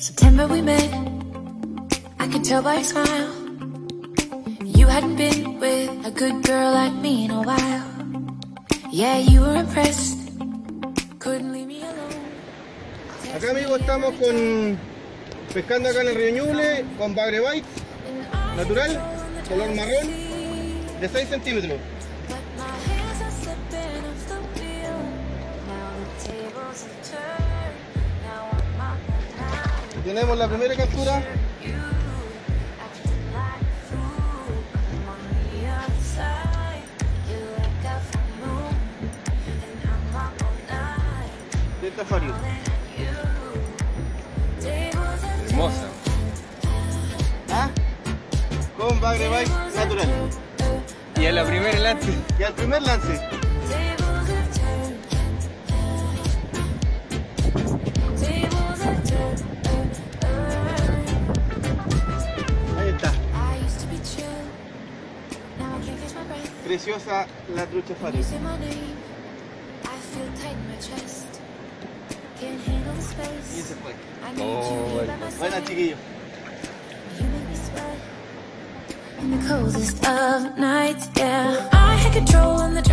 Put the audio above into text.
September we met. I could tell by your smile. You hadn't been with a good girl like me in a while. Yeah, you were impressed. Couldn't leave me alone. Acá amigos estamos con pescando acá en el río Ñuble con BagreBaits natural, color marrón de 6 centímetros. I'm up all night. de esta Hermosa. ¿Ah? Con bagre bite natural. Y a la primera lance. Y al primer lance, chest. Can't handle the Y space. se fue. I need Oh, you here by bueno. my Buena side. chiquillos. You make me sweat. In the coldest of nights, yeah. I had control in the driver's seat.